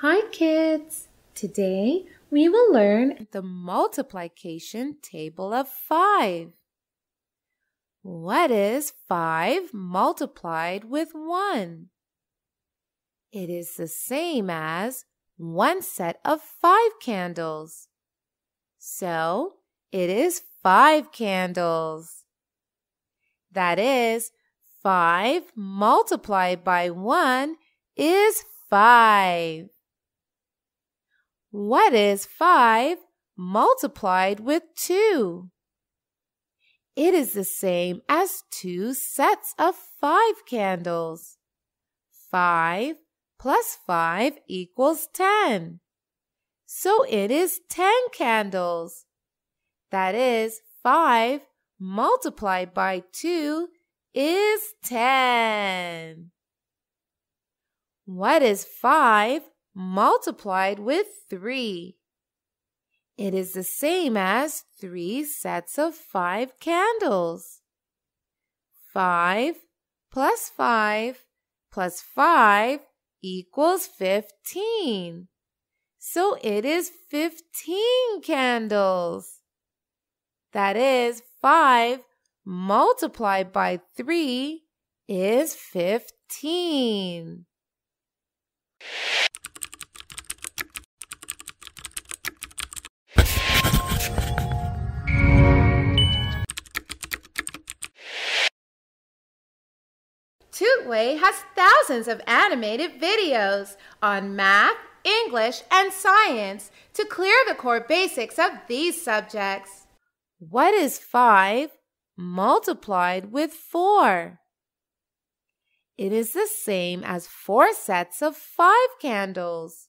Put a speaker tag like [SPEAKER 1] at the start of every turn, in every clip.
[SPEAKER 1] Hi kids! Today we will learn the multiplication table of 5. What is 5 multiplied with 1? It is the same as one set of 5 candles. So, it is 5 candles. That is, 5 multiplied by 1 is 5. What is 5 multiplied with 2? It is the same as two sets of 5 candles. 5 plus 5 equals 10. So it is 10 candles. That is 5 multiplied by 2 is 10. What is 5 multiplied with 3. It is the same as 3 sets of 5 candles. 5 plus 5 plus 5 equals 15. So it is 15 candles. That is 5 multiplied by 3 is 15. Tutway has thousands of animated videos on math, English, and science to clear the core basics of these subjects. What is 5 multiplied with 4? It is the same as 4 sets of 5 candles.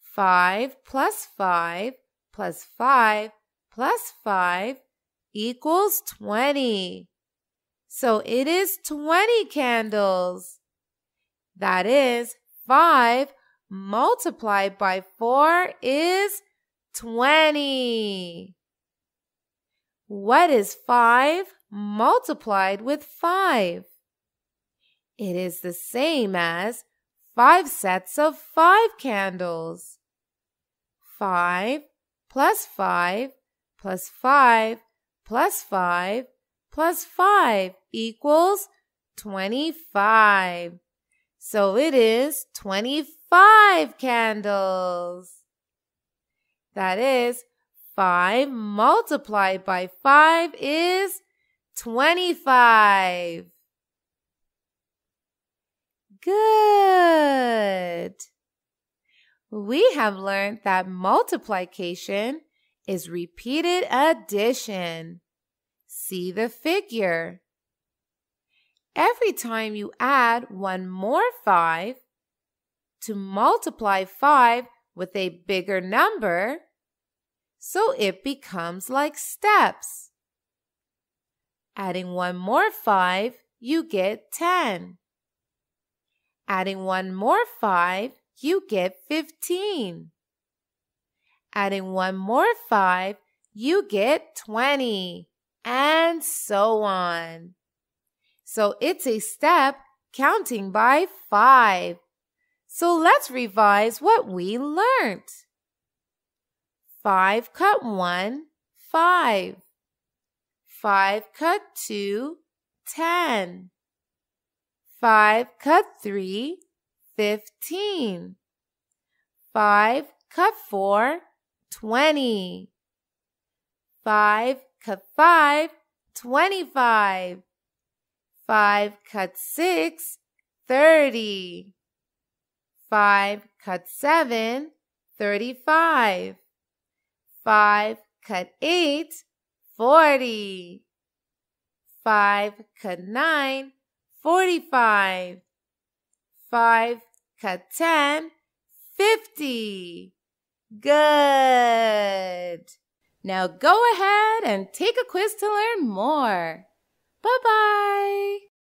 [SPEAKER 1] 5 plus 5 plus 5 plus 5 equals 20. So it is 20 candles. That is 5 multiplied by 4 is 20. What is 5 multiplied with 5? It is the same as 5 sets of 5 candles. 5 plus 5 plus 5 plus 5 plus 5 equals 25. So it is 25 candles. That is, 5 multiplied by 5 is 25. Good. We have learned that multiplication is repeated addition. See the figure. Every time you add one more 5 to multiply 5 with a bigger number, so it becomes like steps. Adding one more 5, you get 10. Adding one more 5, you get 15. Adding one more 5, you get 20 and so on. So it's a step counting by five. So let's revise what we learned. Five cut one, five. Five cut two, ten. Five cut three, fifteen. Five cut four, twenty. Five cut 5, 25. 5 cut 6, 30. 5 cut 7, 35. 5 cut 8, 40. 5 cut 9, 45. 5 cut 10, 50. Good. Now go ahead and take a quiz to learn more. Bye bye.